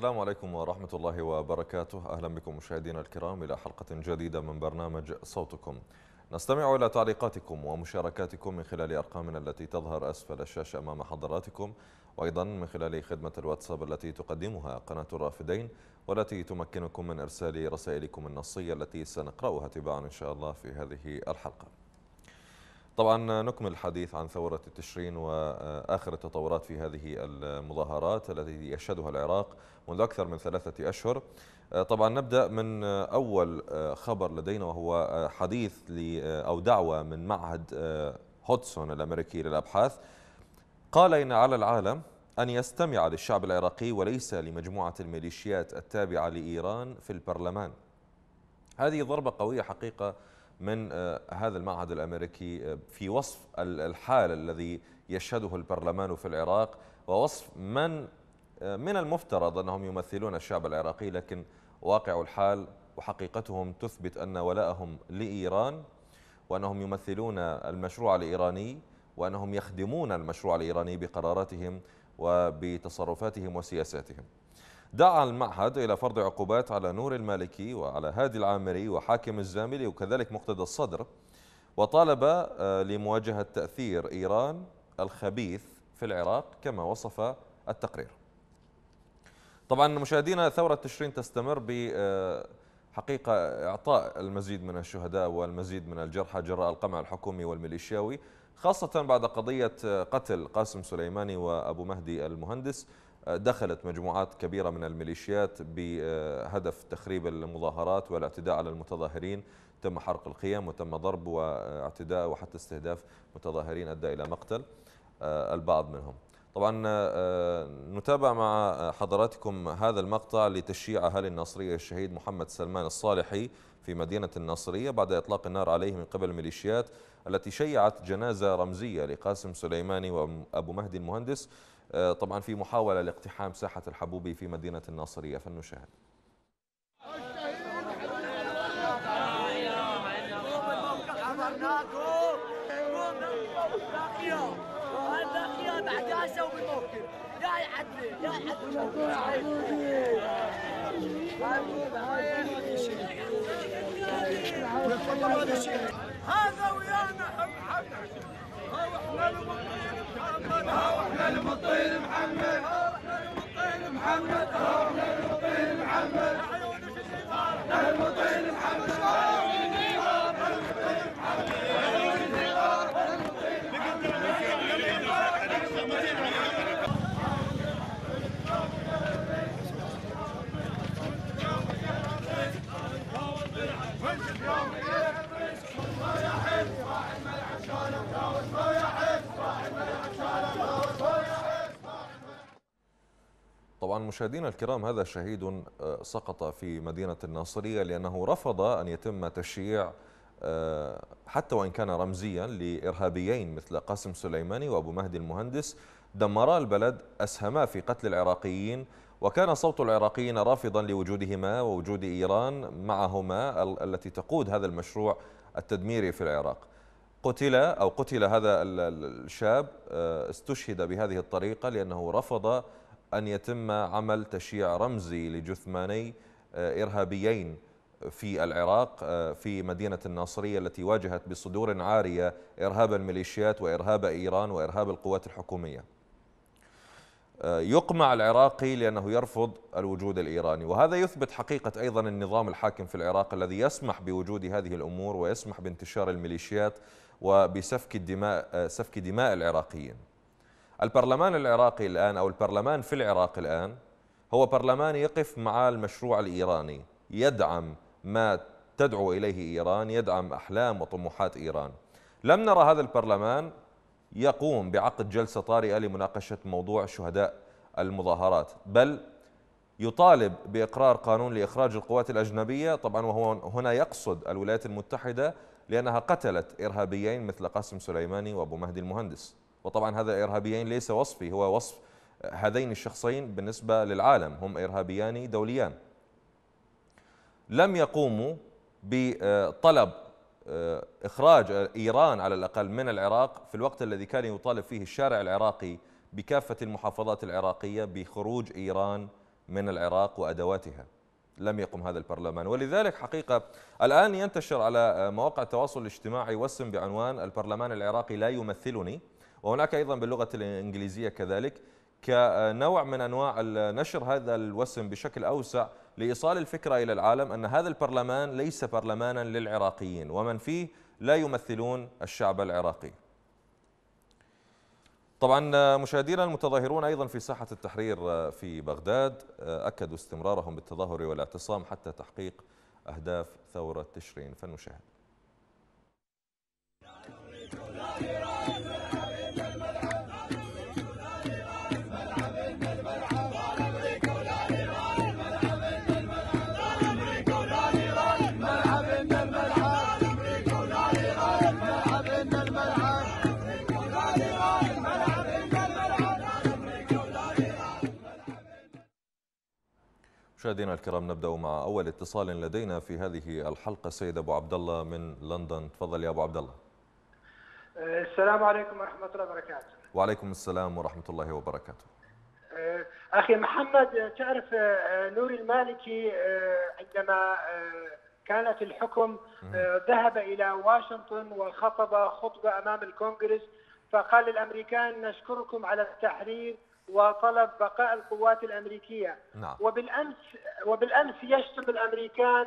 السلام عليكم ورحمة الله وبركاته. أهلا بكم مشاهدينا الكرام إلى حلقة جديدة من برنامج صوتكم. نستمع إلى تعليقاتكم ومشاركاتكم من خلال أرقامنا التي تظهر أسفل الشاشة أمام حضراتكم وأيضا من خلال خدمة الواتساب التي تقدمها قناة الرافدين والتي تمكنكم من إرسال رسائلكم النصية التي سنقرأها تباعا إن شاء الله في هذه الحلقة. طبعا نكمل الحديث عن ثورة تشرين وآخر التطورات في هذه المظاهرات التي يشهدها العراق منذ أكثر من ثلاثة أشهر. طبعا نبدأ من أول خبر لدينا وهو حديث أو دعوة من معهد هودسون الأمريكي للأبحاث. قال إن على العالم أن يستمع للشعب العراقي وليس لمجموعة الميليشيات التابعة لإيران في البرلمان. هذه ضربة قوية حقيقة من هذا المعهد الأمريكي في وصف الحال الذي يشهده البرلمان في العراق ووصف من من المفترض أنهم يمثلون الشعب العراقي لكن واقع الحال وحقيقتهم تثبت أن ولاءهم لإيران وأنهم يمثلون المشروع الإيراني وأنهم يخدمون المشروع الإيراني بقراراتهم وبتصرفاتهم وسياساتهم. دعا المعهد إلى فرض عقوبات على نور المالكي وعلى هادي العامري وحاكم الزاملي وكذلك مقتدى الصدر وطالب لمواجهة تأثير إيران الخبيث في العراق كما وصف التقرير. طبعا مشاهدينا ثورة تشرين تستمر بحقيقة إعطاء المزيد من الشهداء والمزيد من الجرحى جراء القمع الحكومي والميليشياوي خاصة بعد قضية قتل قاسم سليماني وأبو مهدي المهندس. دخلت مجموعات كبيرة من الميليشيات بهدف تخريب المظاهرات والاعتداء على المتظاهرين. تم حرق الخيام وتم ضرب واعتداء وحتى استهداف متظاهرين أدى إلى مقتل البعض منهم. طبعا نتابع مع حضراتكم هذا المقطع لتشييع أهالي الناصرية الشهيد محمد سلمان الصالحي في مدينة الناصرية بعد إطلاق النار عليه من قبل الميليشيات التي شيعت جنازة رمزية لقاسم سليماني وأبو مهدي المهندس. طبعا في محاولة لاقتحام ساحة الحبوبي في مدينة الناصرية فلنشاهد. هذا ويانا محمد. هاو إحنا المطير محمد. المطير محمد. المطير محمد. المطير محمد. مشاهدينا الكرام هذا شهيد سقط في مدينة الناصرية لأنه رفض أن يتم تشييع حتى وإن كان رمزيا لإرهابيين مثل قاسم سليماني وأبو مهدي المهندس. دمرا البلد أسهما في قتل العراقيين وكان صوت العراقيين رافضا لوجودهما ووجود إيران معهما التي تقود هذا المشروع التدميري في العراق. قتل أو قتل هذا الشاب استشهد بهذه الطريقة لأنه رفض أن يتم عمل تشييع رمزي لجثماني إرهابيين في العراق في مدينة الناصرية التي واجهت بصدور عارية إرهاب الميليشيات وإرهاب إيران وإرهاب القوات الحكومية. يقمع العراقي لأنه يرفض الوجود الإيراني وهذا يثبت حقيقة أيضا النظام الحاكم في العراق الذي يسمح بوجود هذه الأمور ويسمح بانتشار الميليشيات وبسفك الدماء سفك دماء العراقيين. البرلمان العراقي الآن أو البرلمان في العراق الآن هو برلمان يقف مع المشروع الإيراني يدعم ما تدعو إليه إيران يدعم أحلام وطموحات إيران. لم نرى هذا البرلمان يقوم بعقد جلسة طارئة لمناقشة موضوع شهداء المظاهرات بل يطالب بإقرار قانون لإخراج القوات الأجنبية. طبعا وهو هنا يقصد الولايات المتحدة لأنها قتلت إرهابيين مثل قاسم سليماني وأبو مهدي المهندس. وطبعا هذا الإرهابيين ليس وصفي هو وصف هذين الشخصين بالنسبة للعالم هم إرهابيان دوليان. لم يقوموا بطلب آه، إخراج إيران على الأقل من العراق في الوقت الذي كان يطالب فيه الشارع العراقي بكافة المحافظات العراقية بخروج إيران من العراق وأدواتها. لم يقم هذا البرلمان. ولذلك حقيقة الآن ينتشر على مواقع التواصل الاجتماعي وسم بعنوان البرلمان العراقي لا يمثلني. وهناك أيضا باللغة الإنجليزية كذلك كنوع من أنواع نشر هذا الوسم بشكل أوسع لإيصال الفكرة إلى العالم أن هذا البرلمان ليس برلمانا للعراقيين ومن فيه لا يمثلون الشعب العراقي. طبعا مشاهدينا المتظاهرون أيضا في ساحة التحرير في بغداد أكدوا استمرارهم بالتظاهر والاعتصام حتى تحقيق أهداف ثورة تشرين. فلنشاهد مشاهدينا الكرام نبدأ مع أول اتصال لدينا في هذه الحلقة سيد أبو عبد الله من لندن. تفضل يا أبو عبد الله السلام عليكم ورحمة الله وبركاته. وعليكم السلام ورحمة الله وبركاته. أخي محمد تعرف نور المالكي عندما كانت الحكم ذهب إلى واشنطن وخطب خطبة أمام الكونغرس فقال للأمريكان نشكركم على التحرير وطلب بقاء القوات الأمريكية نعم. وبالأمس وبالأمس يشتم الأمريكان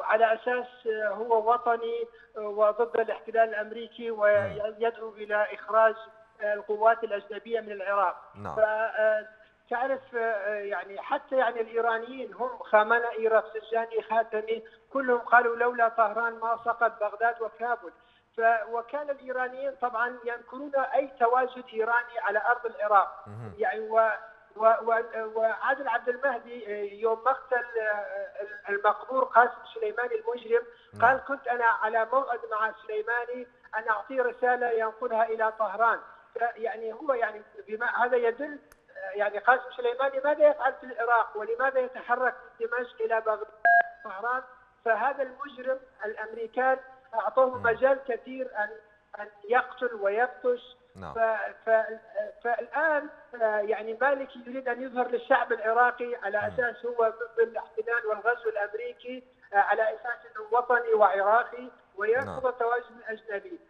على أساس هو وطني وضد الاحتلال الأمريكي ويدعو إلى إخراج القوات الأجنبية من العراق نعم. تعرف يعني حتى يعني الإيرانيين هم خامنئي رفسنجاني خاتمي كلهم قالوا لولا طهران ما سقط بغداد وكابل وكان الإيرانيين طبعا ينكرون أي تواجد إيراني على أرض العراق. يعني و وعادل عبد المهدي يوم مقتل المقبور قاسم سليماني المجرم قال كنت أنا على موعد مع سليماني أن أعطيه رسالة ينقلها إلى طهران. يعني هو يعني بما هذا يدل يعني قاسم سليماني ماذا يفعل في العراق ولماذا يتحرك من دمشق إلى بغداد طهران؟ فهذا المجرم الأمريكان أعطوه مجال كثير ان أن يقتل ويبطش نعم. فالآن يعني مالكي يريد أن يظهر للشعب العراقي على أساس هو ضد الاحتلال والغزو الأمريكي على أساس إنه وطني وعراقي ويرفض التواجد الأجنبي.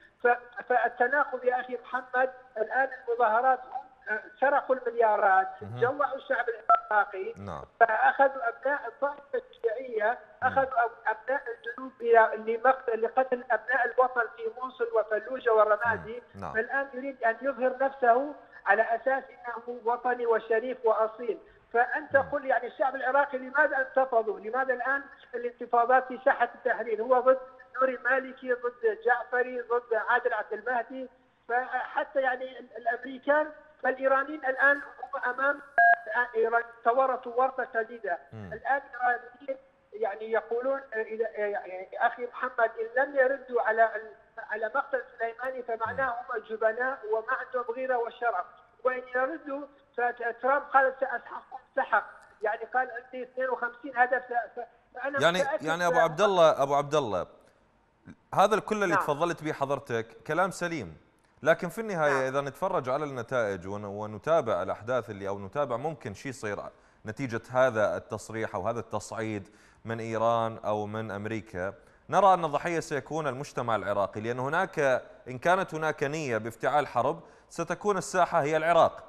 فالتناقض يا أخي محمد الآن المظاهرات سرقوا المليارات جوعوا الشعب العراقي نعم. فأخذوا أبناء الطائفة الشيعية أخذوا أبناء الجنوب لقتل أبناء الوطن في موصل وفلوجة والرمادي نعم. فالآن يريد أن يظهر نفسه على أساس إنه وطني وشريف وأصيل فأنت قل يعني الشعب العراقي لماذا انتفضوا؟ لماذا الآن الانتفاضات في ساحة التحرير؟ هو ضد نور المالكي، ضد جعفري، ضد عادل عبد المهدي، فحتى يعني الأمريكان فالإيرانيين الآن هم أمام إيران تورطوا ورطه شديدة، الآن الايرانيين يعني يقولون إذا يعني أخي محمد إن لم يردوا على على مقتل سليماني فمعناه هم جبناء وما عندهم غيرة وشرف، وإن يردوا فترامب قال سأسحقكم سحق، يعني قال عندي 52 هدف فانا يعني يعني أبو عبد الله أبو عبد الله هذا الكل اللي نعم. تفضلت به حضرتك كلام سليم. لكن في النهاية نعم. إذا نتفرج على النتائج ونتابع الأحداث اللي أو نتابع ممكن شيء يصير نتيجة هذا التصريح أو هذا التصعيد من إيران أو من أمريكا. نرى أن الضحية سيكون المجتمع العراقي لأن هناك إن كانت هناك نية بافتعال حرب ستكون الساحة هي العراق.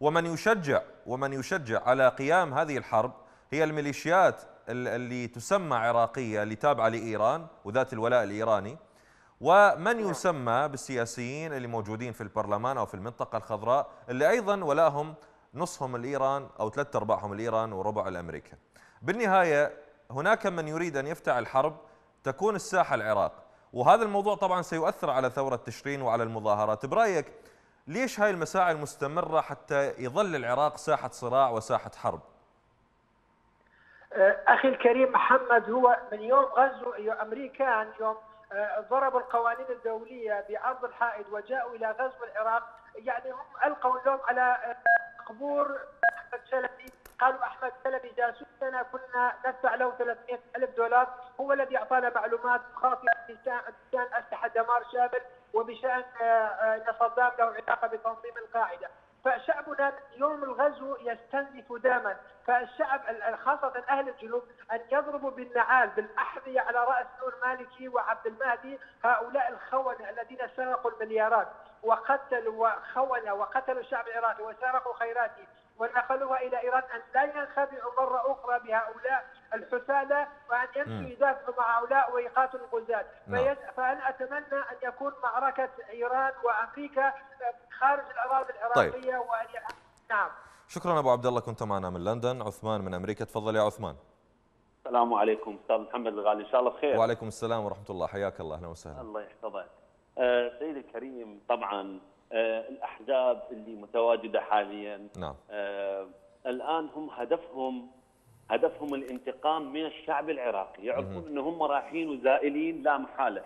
ومن يشجع ومن يشجع على قيام هذه الحرب هي الميليشيات اللي تسمى عراقية اللي تابعة لإيران وذات الولاء الإيراني. ومن يسمى بالسياسيين اللي موجودين في البرلمان أو في المنطقة الخضراء اللي أيضا ولاهم نصهم الإيران أو ثلاث أرباعهم الإيران وربع الأمريكا. بالنهاية هناك من يريد أن يفتعل حرب تكون الساحة العراق، وهذا الموضوع طبعا سيؤثر على ثورة تشرين وعلى المظاهرات، برأيك ليش هاي المساعي المستمرة حتى يظل العراق ساحة صراع وساحة حرب؟ أخي الكريم محمد هو من يوم غزو أمريكان يوم ضربوا القوانين الدولية بعرض الحائط وجاءوا إلى غزو العراق. يعني هم ألقوا اللوم على قبور أحمد شلبي قالوا أحمد سلمي جاسوسنا كنا ندفع له 300 ألف دولار. هو الذي أعطانا معلومات خاطئه بشان أسلحة دمار شامل وبشأن آه، ان صدام له علاقة بتنظيم القاعدة. فشعبنا يوم الغزو يستنزف داما. فالشعب خاصة أهل الجنوب أن يضربوا بالنعال بالأحذية على رأس نور مالكي وعبد المهدي هؤلاء الخونة الذين سرقوا المليارات وقتلوا وخونة وقتلوا الشعب العراقي وسرقوا خيراته ونقلوها إلى إيران أن لا ينخدعوا مرة أخرى بهؤلاء. الحثاله وأن يمشوا يدافعوا مع هؤلاء ويقاتلوا الغزاة نعم. فانا أتمنى أن يكون معركة إيران وأمريكا خارج الأراضي العراقية طيب. وان نعم. شكرا أبو عبد الله كنت معنا من لندن. عثمان من أمريكا تفضل يا عثمان. السلام عليكم أستاذ محمد الغالي. إن شاء الله بخير وعليكم السلام ورحمة الله. حياك الله. أهلا وسهلا. الله يحفظك. آه سيدي الكريم طبعا آه الأحزاب اللي متواجدة حاليا نعم. آه الآن هم هدفهم هدفهم الانتقام من الشعب العراقي. يعرفون ان هم رايحين وزائلين لا محالة.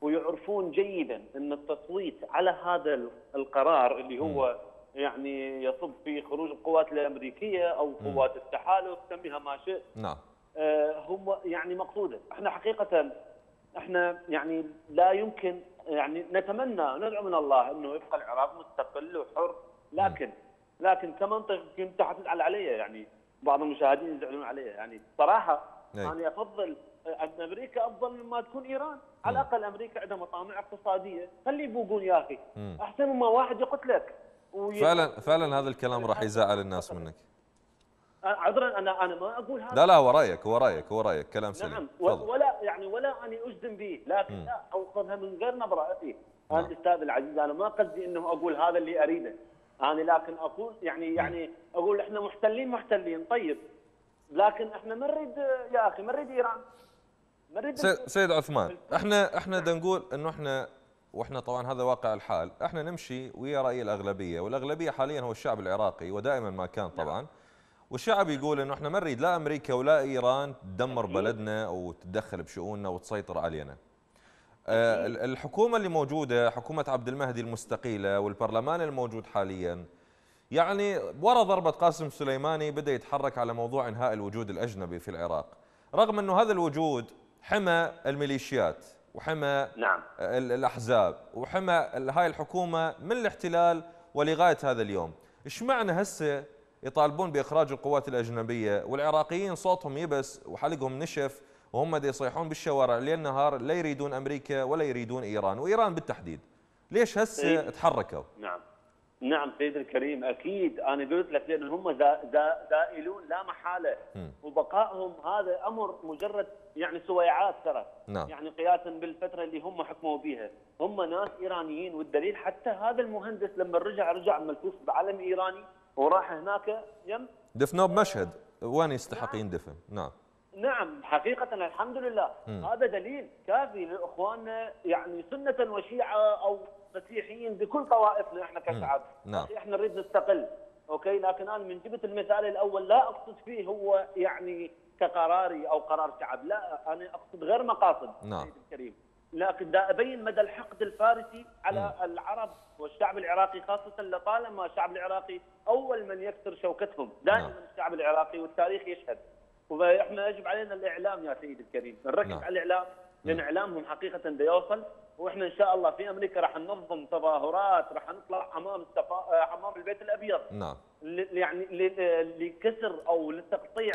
ويعرفون جيدا إن التصويت على هذا القرار اللي هو يعني يصب في خروج القوات الأمريكية أو قوات التحالف سميها ما شئت. نعم. آه هم يعني مقصوده إحنا حقيقه إحنا يعني لا يمكن يعني نتمنى ندعو من الله إنه يبقى العراق مستقل وحر. لكن لكن كمنطق كنت حتزعل علي يعني؟ بعض المشاهدين يزعلون علي يعني صراحة أنا يعني أفضل ان أمريكا أفضل مما تكون إيران. على الأقل أمريكا عندها مطامع اقتصادية. خلي يبوقون يا أخي. أحسن مما واحد يقتلك فعلا فعلا هذا الكلام راح يزعل الناس منك. عذرا أنا أنا ما أقول هذا. لا لا هو رأيك هو رأيك هو رأيك. كلام سليم. نعم. ولا يعني ولا اني اجزم به. لكن م. لا أوصلها من غير نظره أنا نعم. الأستاذ العزيز أنا ما قصدي إنه أقول هذا اللي أريده. أنا لكن أقول يعني يعني أقول إحنا محتلين محتلين. طيب لكن إحنا ما نريد يا أخي ما نريد إيران. ما نريد سيد عثمان إحنا إحنا نقول إنه إحنا وإحنا طبعا هذا واقع الحال إحنا نمشي ويا رأي الأغلبية والأغلبية حاليا هو الشعب العراقي ودائما ما كان طبعا. والشعب يقول إنه إحنا ما نريد لا أمريكا ولا إيران تدمر بلدنا أو تتدخل بشؤوننا وتسيطر علينا. الحكومة اللي موجودة حكومة عبد المهدي المستقيلة والبرلمان الموجود حاليا يعني ورا ضربة قاسم سليماني بدأ يتحرك على موضوع إنهاء الوجود الأجنبي في العراق. رغم إنه هذا الوجود حمى الميليشيات وحمى نعم. الأحزاب وحمى هاي الحكومة من الاحتلال ولغاية هذا اليوم. إيش معنى هسه يطالبون بإخراج القوات الأجنبية؟ والعراقيين صوتهم يبس وحلقهم نشف وهم دي يصيحون بالشوارع ليل نهار لا يريدون أمريكا ولا يريدون إيران وإيران بالتحديد. ليش هسه تحركوا؟ نعم. نعم سيدي الكريم أكيد. أنا قلت لك لأن هم زائلون لا محالة. م. وبقائهم هذا أمر مجرد يعني سويعات ترى. نعم. يعني قياسا بالفترة اللي هم حكموا بها هم ناس إيرانيين والدليل حتى هذا المهندس لما رجع رجع ملفوف بعلم إيراني وراح هناك يم دفنوه بمشهد. وين يستحق نعم. يندفن نعم. نعم حقيقة الحمد لله م. هذا دليل كافي لإخواننا يعني سنة وشيعة أو مسيحيين بكل طوائفنا إحنا كشعب نعم. إحنا نريد نستقل okay لكن أنا من جبت المثال الأول لا أقصد فيه هو يعني كقراري أو قرار شعب لا أنا أقصد غير مقاصد نعم الكريم لكن دا أبين مدى الحقد الفارسي على م. العرب والشعب العراقي خاصة لطالما الشعب العراقي أول من يكسر شوكتهم دائما نعم. الشعب العراقي والتاريخ يشهد وإحنا يجب علينا الإعلام يا سيدي الكريم. نركز نعم. على الإعلام. لأن اعلامهم حقيقة بيوصل وإحنا إن شاء الله في أمريكا راح ننظم تظاهرات راح نطلع امام السفا... امام البيت الأبيض. نعم. يعني لكسر أو لتقطيع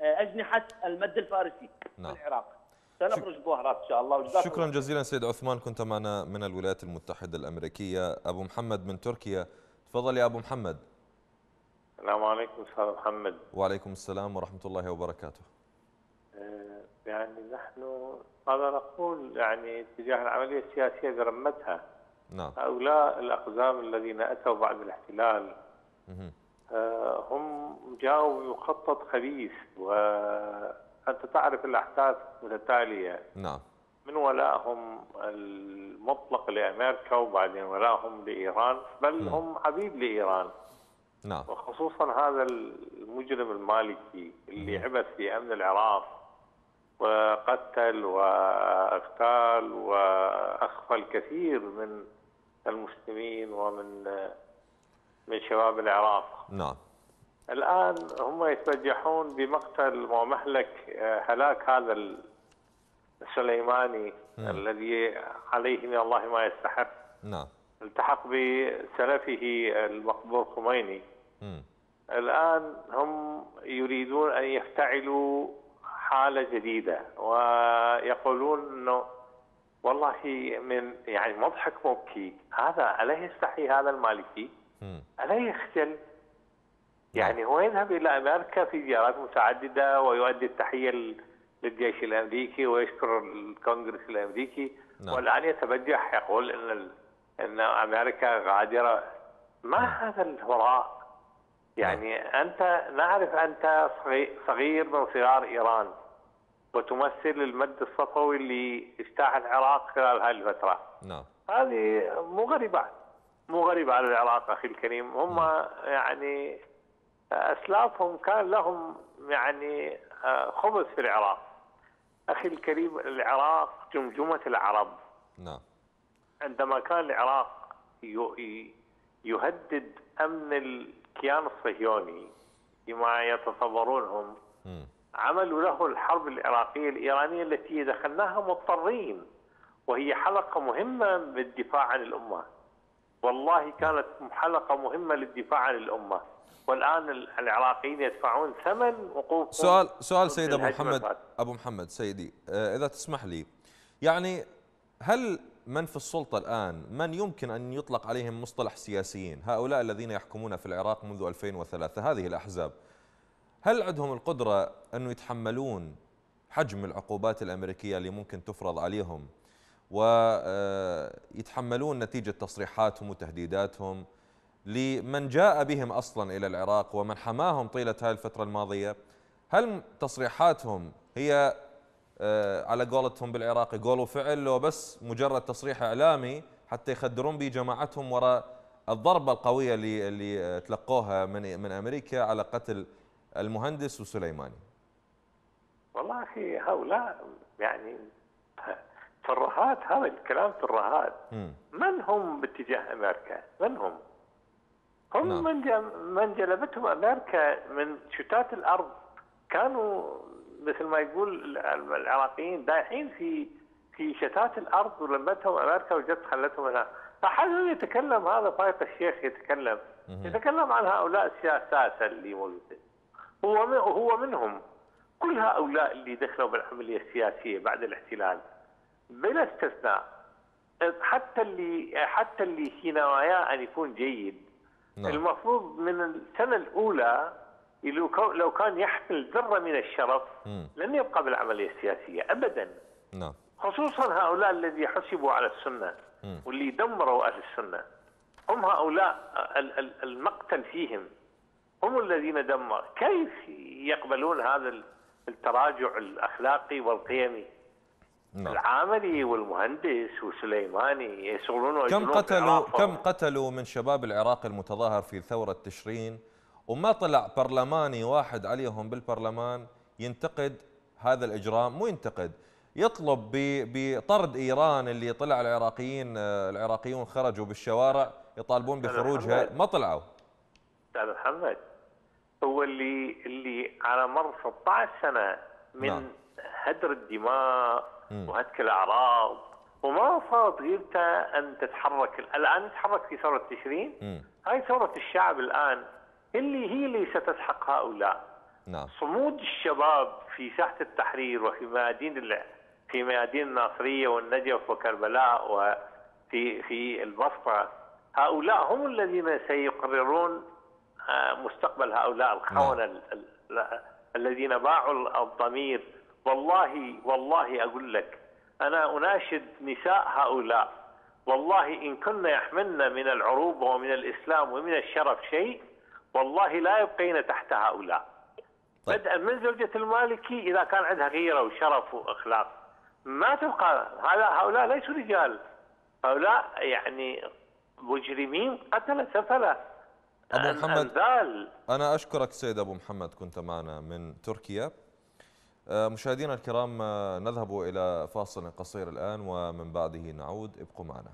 آه، أجنحة المد الفارسي نعم. في العراق سنخرج ظهرات إن شاء الله. شكرا جزيلا سيد عثمان. كنت معنا من الولايات المتحدة الأمريكية. أبو محمد من تركيا. تفضل يا أبو محمد. السلام عليكم أستاذ محمد. وعليكم السلام ورحمة الله وبركاته. آه، يعني نحن هذا نقول يعني تجاه العملية السياسية برمتها نعم. هؤلاء الأقزام الذين أتوا بعد الاحتلال آه هم جاءوا بمخطط خبيث وأنت تعرف الأحداث متتالية. نعم. من ولائهم المطلق لأمريكا وبعدين ولائهم لإيران بل هم عبيد لإيران. نعم. وخصوصا هذا المجرم المالكي اللي عبث في أمن العراق وقتل واغتال وأخفى الكثير من المسلمين ومن من شباب العراق. نعم. الآن هم يتبجحون بمقتل ومهلك آه، هلاك هذا السليماني الذي عليه من الله ما يستحق. نعم. التحق بسلفه المقبول خميني. الآن هم يريدون أن يفتعلوا حالة جديدة ويقولون أنه والله من يعني مضحك مبكي هذا ألا يستحي هذا المالكي. ألا يخجل؟ يعني هو يذهب إلى أمريكا في زيارات متعددة ويؤدي التحية للجيش الأمريكي ويشكر الكونغرس الأمريكي. نعم. والآن يتبجح يقول أن. أن أمريكا غادرة. ما هذا الهراء يعني أنت نعرف أنت صغي- صغير من صغار إيران وتمثل المد الصفوي اللي اجتاح العراق خلال هذه الفترة نعم. هذه مو غريبة مو غريبة على العراق أخي الكريم. هم يعني أسلافهم كان لهم يعني آه، خبز في العراق. أخي الكريم العراق جمجمة العرب. نعم. عندما كان العراق يهدد أمن الكيان الصهيوني بما يتصورونهم. عملوا له الحرب العراقية الإيرانية التي دخلناها مضطرين وهي حلقة مهمة بالدفاع عن الأمة والله كانت حلقة مهمة للدفاع عن الأمة والآن العراقيين يدفعون ثمن وقوفهم سؤال سؤال سيد أبو الهجمة محمد. أبو محمد سيدي آه، إذا تسمح لي يعني هل من في السلطة الآن؟ من يمكن أن يطلق عليهم مصطلح سياسيين؟ هؤلاء الذين يحكمون في العراق منذ 2003 هذه الأحزاب. هل عندهم القدرة انه يتحملون حجم العقوبات الأمريكية اللي ممكن تفرض عليهم؟ ويتحملون نتيجة تصريحاتهم وتهديداتهم لمن جاء بهم أصلا إلى العراق ومن حماهم طيلة هذه الفترة الماضية؟ هل تصريحاتهم هي آه، على قولتهم بالعراق يقولوا فعل لو بس مجرد تصريح إعلامي حتى يخدرون به جماعتهم وراء الضربة القوية اللي اللي آه، تلقوها من من أمريكا على قتل المهندس وسليماني والله أخي هؤلاء يعني ترهات هذا الكلام ترهات. من هم باتجاه أمريكا؟ من هم؟ هم نعم. من من جلبتهم أمريكا من شتات الأرض كانوا مثل ما يقول الع- العراقيين دايحين في في شتات الأرض ولمتهم أمريكا وجت خلتهم هنا احد يتكلم هذا فايق الشيخ يتكلم. يتكلم عن هؤلاء الساسه اللي موجودين هو من- هو منهم. كل هؤلاء اللي دخلوا بالعملية السياسية بعد الاحتلال بلا استثناء. حتى اللي حتى اللي في نواياه أن يكون جيد. نعم. المفروض من السنة الأولى لو كان يحمل ذرة من الشرف. لن يبقى بالعملية السياسية ابدا. نعم. خصوصا هؤلاء الذي حسبوا على السنة. واللي دمروا أهل السنة. هم هؤلاء ال- ال- المقتل فيهم. هم الذين دمر. كيف يقبلون هذا ال- التراجع الأخلاقي والقيمي؟ نعم. العاملي والمهندس وسليماني يشغلون كم قتلوا كم قتلوا من شباب العراق المتظاهر في ثورة تشرين؟ وما طلع برلماني واحد عليهم بالبرلمان ينتقد هذا الإجرام مو ينتقد يطلب بطرد إيران اللي طلع العراقيين العراقيون خرجوا بالشوارع يطالبون بخروجها. ما طلعوا أستاذ محمد هو اللي اللي على مر 16 سنة من نعم. هدر الدماء. وهتك الأعراض وما فرض غيرته أن تتحرك الآن تتحرك في ثورة تشرين. هاي ثورة الشعب الآن اللي هي اللي ستسحق هؤلاء. نعم. صمود الشباب في ساحة التحرير وفي ميادين في ميادين الناصرية والنجف وكربلاء وفي في البصره هؤلاء هم الذين سيقررون آه، مستقبل هؤلاء الخونة ال- ال- ال- الذين باعوا الضمير. والله والله أقول لك أنا أناشد نساء هؤلاء. والله إن كنا يحملن من العروبه ومن الإسلام ومن الشرف شيء والله لا يبقين تحت هؤلاء. طيب. بدءا من زوجة المالكي إذا كان عندها غيرة وشرف وأخلاق. ما تبقى. هذا هؤلاء ليسوا رجال. هؤلاء يعني مجرمين قتلة سفلة. أبو محمد. أنذال أنا أشكرك سيد أبو محمد كنت معنا من تركيا. آه، مشاهدينا الكرام آه، نذهب إلى فاصل قصير الآن ومن بعده نعود. ابقوا معنا.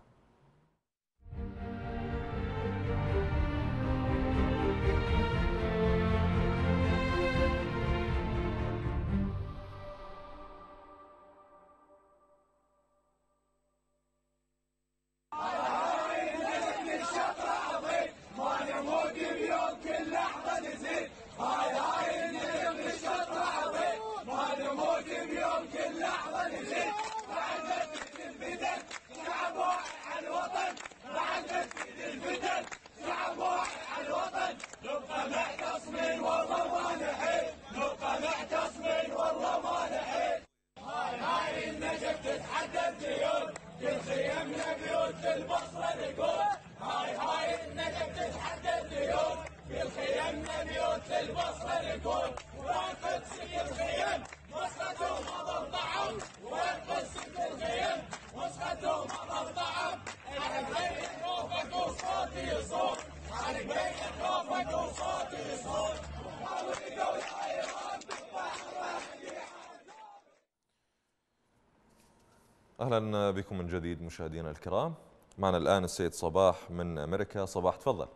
أهلا بكم من جديد مشاهدينا الكرام. معنا الآن السيد صباح من أمريكا. صباح تفضل.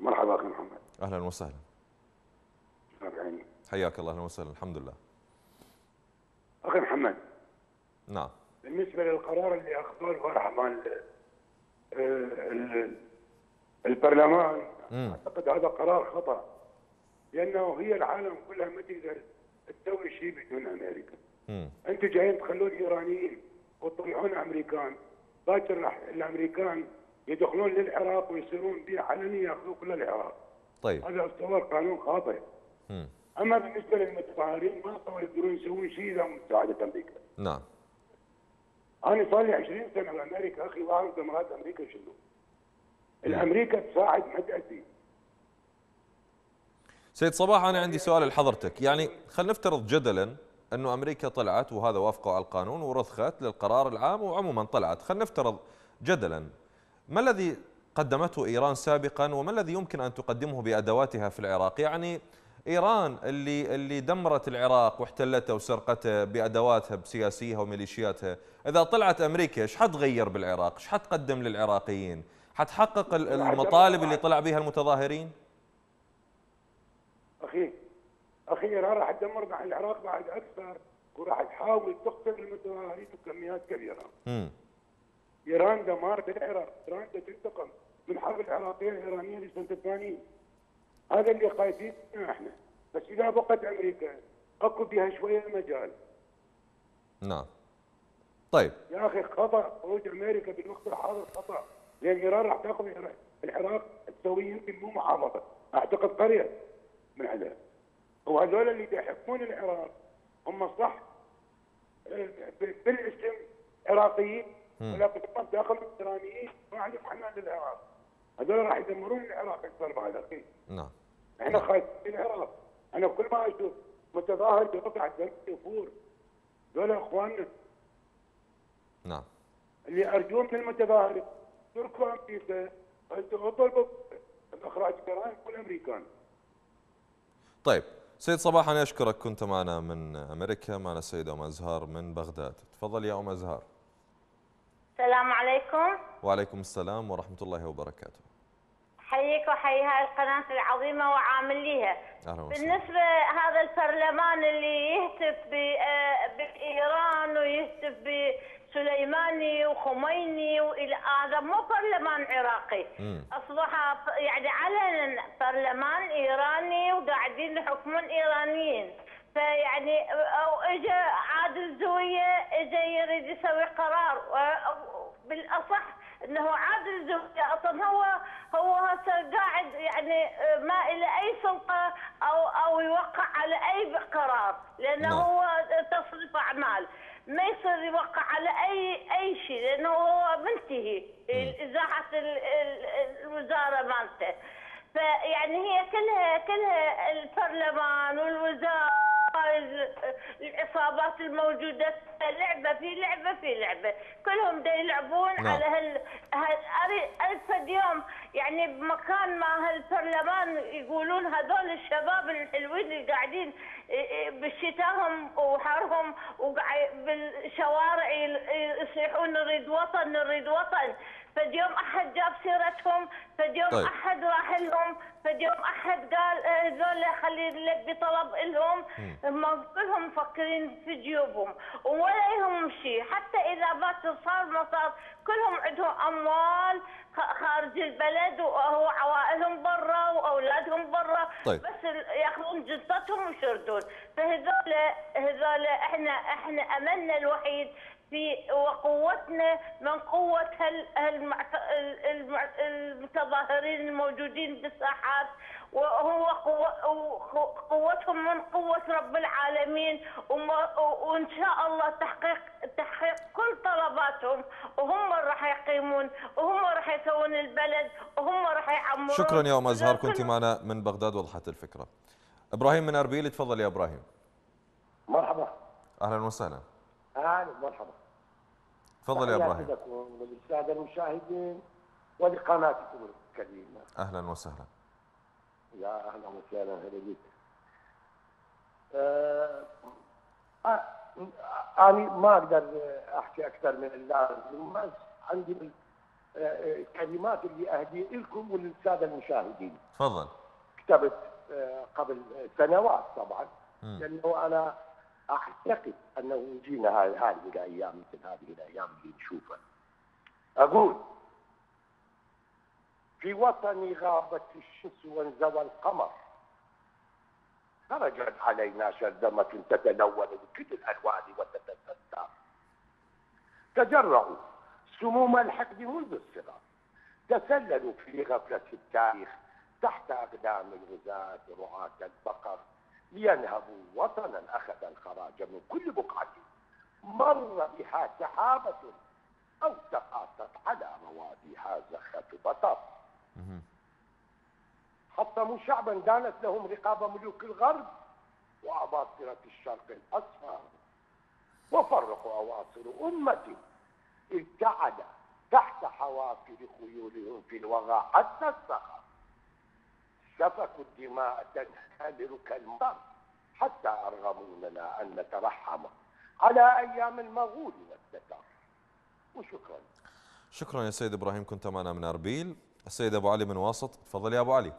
مرحبا أخي محمد. أهلا وسهلا. حياك الله أهلا وسهلا الحمد لله. أخي محمد. نعم. بالنسبة للقرار اللي اخذوه البارحه مال ال- البرلمان مم. أعتقد هذا قرار خطأ لأنه هي العالم كلها ما تقدر تسوي شيء بدون أمريكا. أنتم جايين تخلون ايرانيين وتطيعون امريكان. باكر راح الامريكان يدخلون للعراق ويصيرون به علني ياخذون كل العراق. طيب. هذا اتصور قانون خاطئ. مم. أما بالنسبة للمتظاهرين ما اتصور يقدرون يسوون شيء اذا مساعدة أمريكا. نعم. أنا صار لي 20 سنة بامريكا أخي واعرف دمرات أمريكا شنو؟ الأمريكا تساعد ما تأذي. سيد صباح أنا عندي سؤال لحضرتك. يعني خلينا نفترض جدلا انه أمريكا طلعت وهذا وافقوا على القانون ورضخت للقرار العام وعموما طلعت. خلينا نفترض جدلا. ما الذي قدمته إيران سابقا وما الذي يمكن أن تقدمه بأدواتها في العراق؟ يعني إيران اللي اللي دمرت العراق واحتلته وسرقته بأدواتها بسياسيها وميليشياتها. إذا طلعت أمريكا إيش حتغير بالعراق؟ إيش حتقدم للعراقيين؟ حتحقق ال- المطالب اللي طلع بها المتظاهرين؟ أخي أخي ايران راح تدمر مع العراق بعد أكثر وراح تحاول تقتل المتظاهرين بكميات كبيرة. امم إيران دمرت العراق إيران تنتقم من الحرب العراقية الإيرانية لسنه 80 هذا اللي خايفين منه إحنا. بس إذا بقت أمريكا أكو بها شوية مجال. نعم. طيب. يا أخي خطأ خروج أمريكا بالوقت الحاضر خطأ. لأن إيران راح تأخذ العراق- تسوي يمكن مو محافظة. أعتقد قرية من عندها. وهذول اللي يحكمون العراق هم صح بالاسم عراقيين ولكن هم داخل ايرانيين ما عندهم حنان للعراق. هذول راح يدمرون العراق أكثر بعد أخي نعم. إحنا خايفين من العراق. أنا كل ما أشوف متظاهر يقطع دم يفور دول إخواننا. نعم. اللي ارجوه من المتظاهرين تركوا أمريكا وطلبوا اخراج ايران كل أمريكان. طيب. سيد صباح أنا أشكرك كنت معنا من أمريكا معنا السيده أم ازهار من بغداد. تفضل يا أم ازهار السلام عليكم. وعليكم السلام ورحمة الله وبركاته. حييك وحيي هاي القناة العظيمة وعامليها بالنسبة هذا البرلمان اللي يهتف ب- آه، بإيران ويهتف بسليماني وخميني وإلى هذا مو برلمان عراقي مم. أصبح ف- يعني علنا برلمان إيراني وقاعدين يحكمون إيرانيين فيعني أو اجى عادل زوية اجى يريد يسوي قرار بالأصح إنه عادل زوية أصلا هو هو هسه قاعد يعني ما له أي سلطة أو أو يوقع على أي قرار لأنه نعم. هو تصريف أعمال ما يصير يوقع على أي أي شيء لأنه هو منتهي. ال- الوزارة مالته. فيعني هي كلها كلها البرلمان والوزارة العصابات الموجودة لعبة في لعبة في لعبة. كلهم دا يلعبون نعم. على هال هال- ألف يوم. يعني بمكان ما هالبرلمان يقولون هذول الشباب الحلوين اللي قاعدين بشتاهم وحرهم وقاعد بالشوارع يصيحون نريد وطن نريد وطن. احد جاب سيرتهم فد يوم طيب. أحد راح لهم فد يوم أحد قال آه، هذول خلي نلبي طلب لهم. هم كلهم مفكرين في جيوبهم ولا يهم شيء. حتى إذا بات صار مصار كلهم عندهم أموال خارج البلد وهو عوائلهم برا وأولادهم برا. طيب. بس يأخذون جثتهم ويشردون. فهذول هذول إحنا إحنا أملنا الوحيد في وقوتنا من قوة هال هالمعت... ال- المع- المتظاهرين الموجودين بالساحات وهو قوتهم من قوة رب العالمين وما... وإن شاء الله تحقيق تحقيق كل طلباتهم وهم راح يقيمون وهم راح يسوون البلد وهم راح يعمرون. شكرا يا ازهر لكن- كنت معنا من بغداد وضحت الفكرة. إبراهيم من أربيل تفضل يا إبراهيم. مرحبا. أهلا وسهلا. أهلا مرحبا تفضل يا إبراهيم وللساده المشاهدين ولقناتكم الكريمه أهلا وسهلا يا أهلا وسهلا هلا بك آه، آه، أنا ما أقدر احكي أكثر من اللازم بس عندي ال- آه، الكلمات اللي اهدي لكم وللساده المشاهدين تفضل كتبت آه، قبل سنوات طبعا مم. لأنه أنا اعتقد أنه جينا هاي- هذه الأيام مثل هذه الأيام اللي نشوفها. أقول في وطني غابت الشمس وانزوى القمر. خرجت علينا شرذمة تتلون بكل الألوان وتتستر. تجرعوا سموم الحقد منذ الصغر. تسللوا في غفلة التاريخ تحت أقدام الغزاة رعاة البقر. لينهبوا وطنا أخذ الخراج من كل بقعة. مر بها سحابة أو تقاطت على رواديها زخة بطر. حطموا شعبا دانت لهم رقاب ملوك الغرب وأباطرة الشرق الأصفر وفرقوا أواصر أمة ابتعد تحت حوافر خيولهم في الوغى حتى الصخر سفكوا الدماء تنهمر كالمطر حتى أرغموننا أن نترحم على أيام المغول والتتر وشكرا. شكرا يا سيد إبراهيم كنت معنا من أربيل. السيد أبو علي من واسط تفضل يا أبو علي.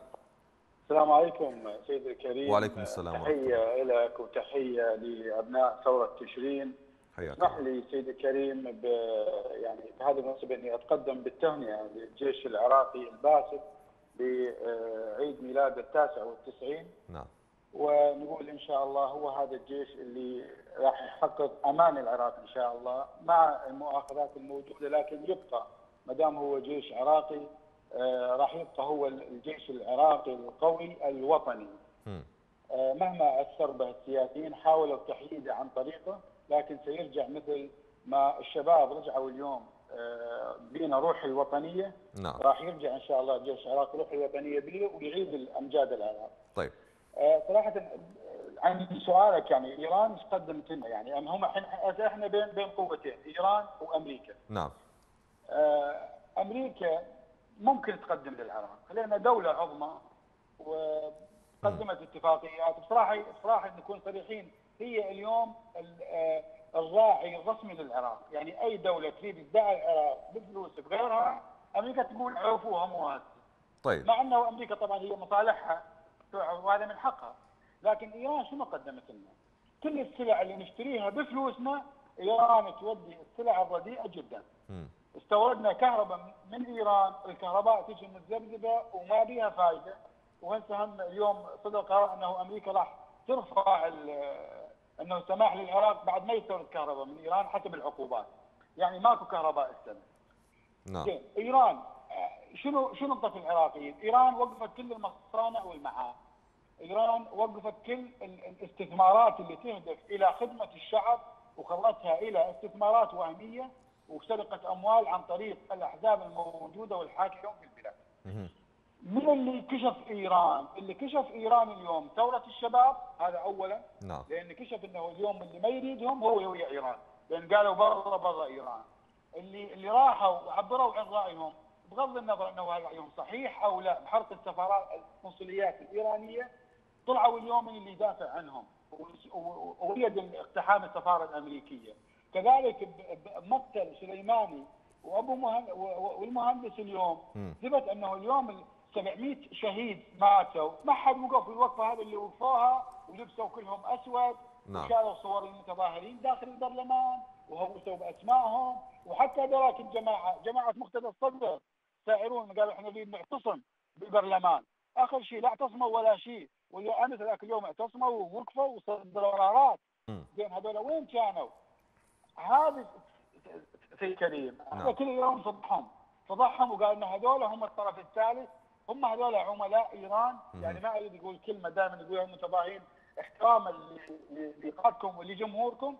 السلام عليكم سيدي الكريم. وعليكم السلام تحية لك وتحية لأبناء ثورة تشرين. حياك اسمح. لي سيدي الكريم ب يعني بهذه المناسبة أني أتقدم بالتهنئة للجيش العراقي الباسل بعيد ميلاد التاسع والتسعين. نعم. ونقول إن شاء الله هو هذا الجيش اللي راح يحقق أمان العراق إن شاء الله مع المؤاخذات الموجودة لكن يبقى ما دام هو جيش عراقي آه، راح يبقى هو الجيش العراقي القوي الوطني. مم. آه، مهما أثر به السياسيين حاولوا تحييده عن طريقه لكن سيرجع مثل ما الشباب رجعوا اليوم بينا روح الوطنية. نعم. راح يرجع إن شاء الله الجيش العراقي روح الوطنية به ويعيد الأمجاد العراق. طيب. آه، صراحة آه، عن سؤالك يعني إيران إيش قدمت لنا؟ يعني هم الحين إحنا بين بين قوتين إيران وأمريكا. نعم. آه، أمريكا ممكن تقدم للعراق لأنها دولة عظمى وقدمت اتفاقيات. بصراحة بصراحة نكون صريحين هي اليوم ال- آه، الراعي الرسمي للعراق، يعني أي دولة تريد تدعي العراق بفلوس بغيرها أمريكا تقول عوفوها مو. طيب مع أنه أمريكا طبعا هي مصالحها وهذا من حقها لكن إيران شنو قدمت لنا؟ كل السلع اللي نشتريها بفلوسنا إيران تودي السلع الرديئة جدا مم. استوردنا كهرباء من إيران الكهرباء تجي متذبذبه وما بيها فائده وهسه هم اليوم صدر قرار أنه أمريكا راح ترفع إنه سماح للعراق بعد ما يستورد كهرباء من إيران حسب العقوبات يعني ماكو كهرباء السنة نعم زين إيران شنو شنو انطت العراقيين؟ إيران وقفت كل المصانع والمعابر. إيران وقفت كل ال- الاستثمارات اللي تهدف إلى خدمة الشعب وخلتها إلى استثمارات وهمية وسرقة أموال عن طريق الأحزاب الموجودة والحاكمة في البلاد. من اللي كشف إيران؟ اللي كشف إيران اليوم ثورة الشباب هذا اولا. نعم. لأن كشف إنه اليوم اللي ما يريدهم هو ويا إيران. لأن قالوا برا برا إيران. اللي اللي راحوا وعبروا عن رايهم بغض النظر إنه هذا رأيهم صحيح أو لا بحرق السفارات القنصليات الإيرانية طلعوا اليوم من اللي يدافع عنهم ويد اقتحام السفارة الأمريكية. كذلك مقتل سليماني وأبو مهند والمهندس اليوم. ثبت إنه اليوم ال 700 شهيد ماتوا. ما حد وقف في الوقفه هذه اللي وقفوها ولبسوا كلهم أسود. نعم. وشالوا صور المتظاهرين داخل البرلمان وهوسوا بأسمائهم. وحتى ذلك الجماعة جماعة مقتدى الصدر سائرون قالوا إحنا نريد نعتصم بالبرلمان. آخر شيء لا اعتصموا ولا شيء. واللي امس ذاك اليوم اعتصموا ووقفوا وصدروا قرارات. زين هذول وين كانوا؟ هذه سيد كريم نعم. إحنا كل يوم فضحهم فضحهم وقال إن هذول هم الطرف الثالث. هم هذول عملاء إيران يعني ما أريد أقول كلمة دائما يقولوا متظاهرين احتراما لقادكم ولجمهوركم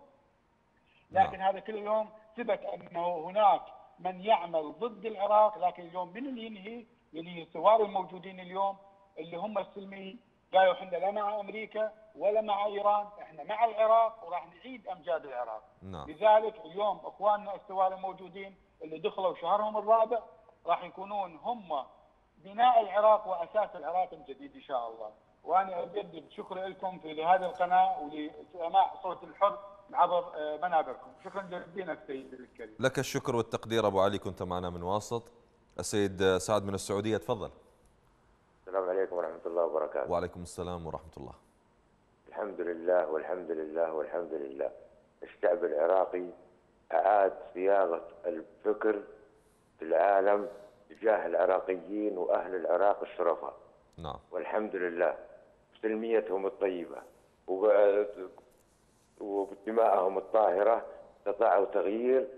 لكن هذا كل يوم ثبت أنه هناك من يعمل ضد العراق لكن اليوم من اللي ينهي؟ اللي هي الثوار الموجودين اليوم اللي هم السلميين قالوا إحنا لا مع أمريكا ولا مع إيران إحنا مع العراق وراح نعيد أمجاد العراق. نعم. لذلك اليوم إخواننا الثوار الموجودين اللي دخلوا شهرهم الرابع راح يكونون هم بناء العراق وأساس العراق من جديد إن شاء الله. وأنا أجدد شكري لكم في لهذه القناة ولسماع صوت الحر عبر آه، منابركم. شكرا جزيلا السيد الكريم. لك الشكر والتقدير أبو علي كنت معنا من واسط. السيد سعد من السعودية تفضل. السلام عليكم ورحمة الله وبركاته. وعليكم السلام ورحمة الله. الحمد لله والحمد لله والحمد لله. الشعب العراقي أعاد صياغة الفكر في العالم تجاه العراقيين وأهل العراق الشرفاء. نعم. والحمد لله. بسلميتهم الطيبة. وب- وبدمائهم الطاهرة استطاعوا تغيير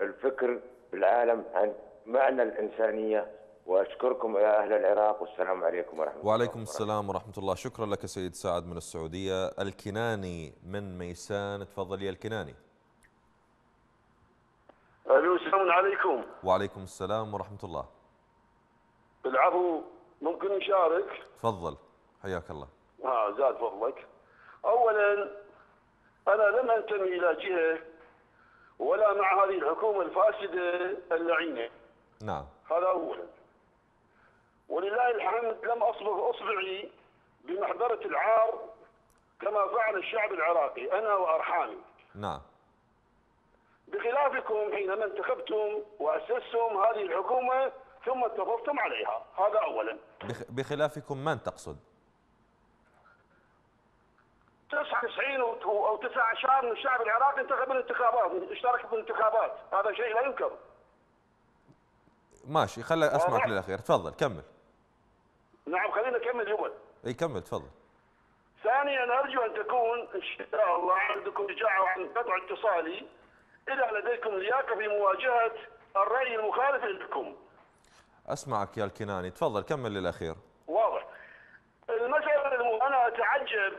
الفكر في العالم عن معنى الإنسانية. وأشكركم يا أهل العراق. والسلام عليكم ورحمة الله وعليكم. السلام ورحمة الله. شكرا لك سيد سعد من السعودية. الكناني من ميسان. تفضل يا الكناني. ألو السلام عليكم. وعليكم السلام ورحمة الله. العفو ممكن نشارك تفضل. حياك الله. ها زاد فضلك. اولا أنا لم أنتمي إلى جهة ولا مع هذه الحكومة الفاسدة اللعينة. نعم. هذا اولا. ولله الحمد لم أصبغ أصبعي بمحبره العار كما فعل الشعب العراقي أنا وأرحامي. نعم. بخلافكم حينما انتخبتم وأسستم هذه الحكومة ثم اتفقتم عليها. هذا اولا. بخ- بخلافكم من تقصد؟ 99 أو أو 19 من الشعب العراقي انتخب بالانتخابات اشترك بالانتخابات هذا شيء لا ينكر. ماشي خلي أسمعك؟ للأخير. تفضل كمل. نعم خلينا نكمل اول إي كمل تفضل. ثانيا أرجو أن تكون إن شاء الله عندكم شجاعه وعن قطع اتصالي إذا لديكم لياقة في مواجهة الرأي المخالف لكم. أسمعك يا الكناني. تفضل كمل للأخير. واضح. المسألة الم- أنا أتعجب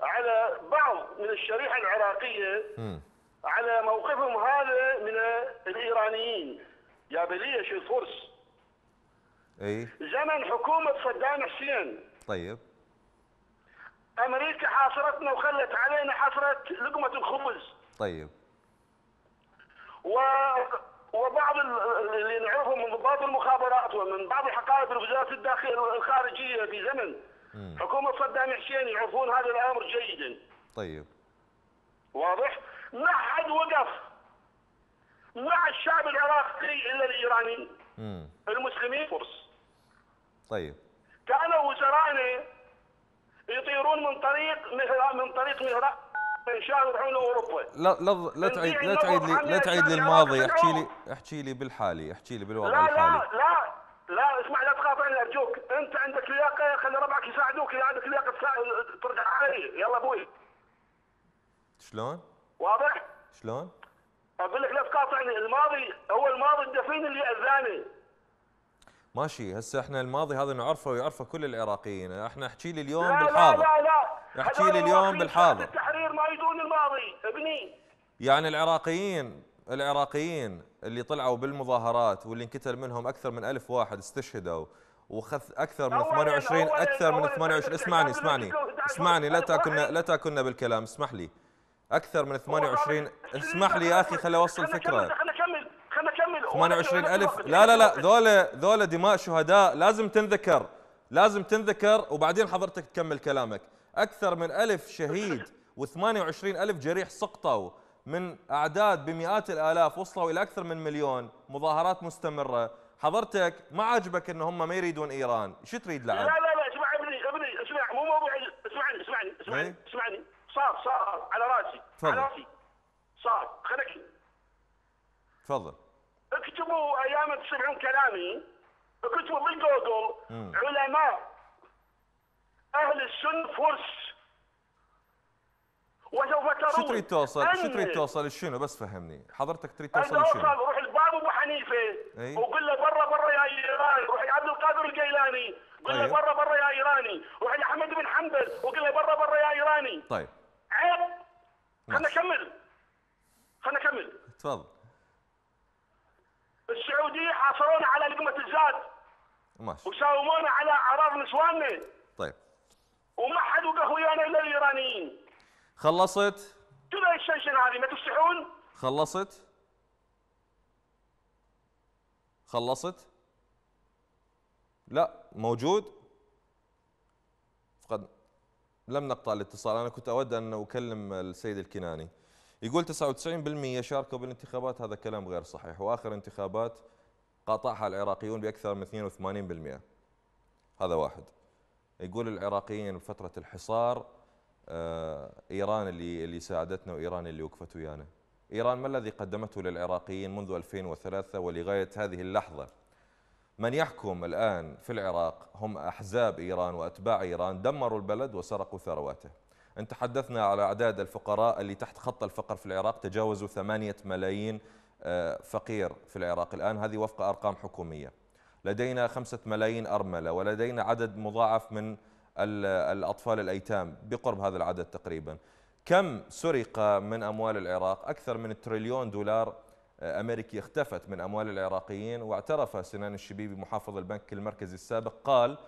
على بعض من الشريحة العراقية مم. على موقفهم هذا من الإيرانيين. يا بليش الفرس إي. زمن حكومة صدام حسين. طيب. أمريكا حاصرتنا وخلت علينا حسرة لقمة الخبز. طيب. و وبعض ال- اللي نعرفهم من ضباط المخابرات ومن بعض حقائب الوزارة الداخلية الخارجية في زمن. مم. حكومة صدام حسين يعرفون هذا الأمر جيدا. طيب. واضح؟ ما حد وقف مع الشعب العراقي إلا الإيراني. مم. المسلمين فرس. طيب. كانوا وزرائنا يطيرون من طريق مهران من طريق مهران ان شاء الله يروحون أوروبا. لا لا لا تعيد لا تعيد لي لا تعيد لي الماضي. احكي لي احكي لي بالحالي احكي لي بالوضع لا لا الحالي. لا لا اسمع لا تقاطعني ارجوك أنت عندك لياقة خلي ربعك يساعدوك اذا عندك لياقة ترجع علي. يلا أبوي. شلون؟ واضح؟ شلون؟ أقول لك لا تقاطعني. الماضي هو الماضي الدفين اللي أذاني. ماشي هسه إحنا الماضي هذا نعرفه ويعرفه كل العراقيين. إحنا احكي لي اليوم لا لا بالحاضر. لا لا. أحكي لي اليوم بالحاضر. التحرير ما يدون الماضي ابني. يعني العراقيين العراقيين اللي طلعوا بالمظاهرات واللي انقتل منهم أكثر من ألف واحد استشهدوا وخذ أكثر من أولاً- 28 أولاً- أكثر من أولاً 28 تعرف اسمعني اسمعني اسمعني لا تأكلنا. لا تأكلنا بالكلام. اسمح لي. أكثر من 28 اسمح لي يا أخي خلي أوصل خلنا فكرة. نكمل خلنا نكمل خلنا نكمل. 28 ألف. لا لا لا ذولا ذولا دماء شهداء. لازم تنذكر لازم تنذكر وبعدين حضرتك تكمل كلامك. أكثر من ألف شهيد و28 ألف جريح سقطوا من أعداد بمئات الآلاف وصلوا إلى أكثر من مليون. مظاهرات مستمرة. حضرتك ما عجبك إن هم ما يريدون إيران؟ شو تريد لا لعب؟ لا لا اسمع ابني ابني اسمع مو موضوع اسمعني اسمعني اسمعني إيه؟ اسمعني صار صار على راسي تفضل. على راسي. صار خليك. تفضل. اكتبوا أيام تسمعون كلامي. اكتبوا بالجوجل. علماء أهل السنة فرس. وسوف ترون شو تريد توصل؟ شو تريد توصل؟ لشنو بس فهمني. حضرتك تريد توصل اوصل لشنو؟ روح الباب أبو حنيفة. أي. وقول له برا برا يا إيراني. روح لعبد القادر الجيلاني. قول له طيب. برا برا يا إيراني. روح لأحمد بن حنبل. وقول له برا برا يا إيراني. طيب. عيب. خلنا. نكمل. خلنا نكمل. تفضل. السعودية حاصرونا على لقمة الزاد. ماشي. وساومونا على أعراض نسواننا. طيب. وما حد وقف ويانا إلا الإيرانيين. خلصت؟ شو ذا الشنشن هذه ما تفتحون؟ خلصت؟ خلصت؟ لا موجود؟ فقد لم نقطع الاتصال. أنا كنت أود أن أكلم السيد الكناني. يقول 99% شاركوا بالانتخابات. هذا كلام غير صحيح. وآخر انتخابات قاطعها العراقيون بأكثر من 82% هذا واحد. يقول العراقيين فترة الحصار آه، إيران اللي اللي ساعدتنا وإيران اللي وقفت ويانا. إيران ما الذي قدمته للعراقيين منذ 2003 ولغاية هذه اللحظة؟ من يحكم الآن في العراق هم أحزاب إيران وأتباع إيران دمروا البلد وسرقوا ثرواته. انت تحدثنا على أعداد الفقراء اللي تحت خط الفقر في العراق تجاوزوا 8 ملايين آه، فقير في العراق الآن هذه وفق أرقام حكومية. لدينا خمسة ملايين أرملة ولدينا عدد مضاعف من ال- الأطفال الأيتام بقرب هذا العدد تقريبا. كم سرق من أموال العراق؟ أكثر من تريليون دولار أمريكي اختفت من أموال العراقيين واعترف سنان الشبيبي محافظ البنك المركزي السابق قال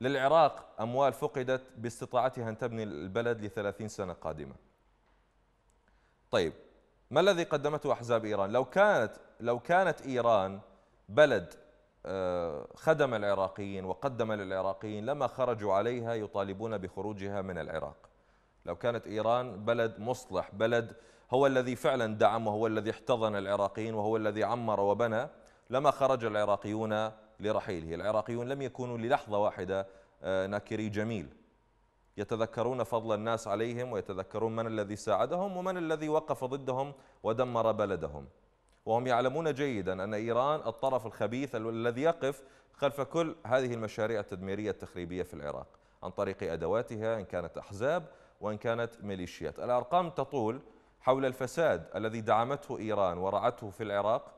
للعراق أموال فقدت باستطاعتها أن تبني البلد لثلاثين سنة قادمة. طيب ما الذي قدمته أحزاب إيران؟ لو كانت لو كانت إيران بلد خدم العراقيين وقدم للعراقيين لما خرجوا عليها يطالبون بخروجها من العراق. لو كانت إيران بلد مصلح بلد هو الذي فعلا دعم وهو الذي احتضن العراقيين وهو الذي عمر وبنى لما خرج العراقيون لرحيله. العراقيون لم يكونوا للحظة واحدة آه، ناكري جميل. يتذكرون فضل الناس عليهم ويتذكرون من الذي ساعدهم ومن الذي وقف ضدهم ودمر بلدهم. وهم يعلمون جيدا أن إيران الطرف الخبيث الذي يقف خلف كل هذه المشاريع التدميرية التخريبية في العراق عن طريق أدواتها إن كانت أحزاب وإن كانت ميليشيات. الأرقام تطول حول الفساد الذي دعمته إيران ورعته في العراق